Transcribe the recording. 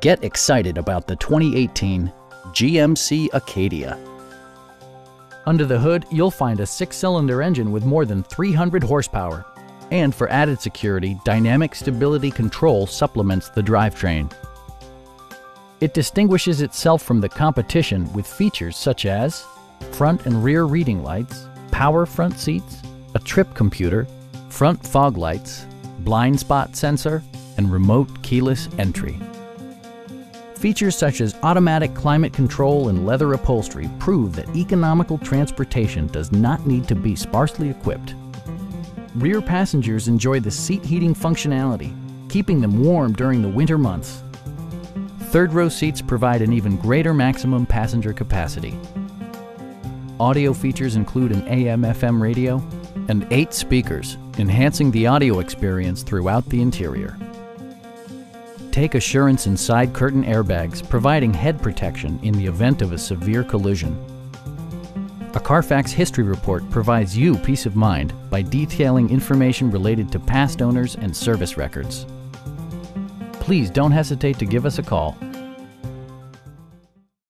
Get excited about the 2018 GMC Acadia. Under the hood, you'll find a six-cylinder engine with more than 300 horsepower. And for added security, Dynamic Stability Control supplements the drivetrain. It distinguishes itself from the competition with features such as front and rear reading lights, power front seats, a trip computer, front fog lights, blind spot sensor, and remote keyless entry. Features such as automatic climate control and leather upholstery prove that economical transportation does not need to be sparsely equipped. Rear passengers enjoy the seat heating functionality, keeping them warm during the winter months. Third row seats provide an even greater maximum passenger capacity. Audio features include an AM-FM radio and eight speakers, enhancing the audio experience throughout the interior. Take assurance in side curtain airbags, providing head protection in the event of a severe collision. A Carfax history report provides you peace of mind by detailing information related to past owners and service records please don't hesitate to give us a call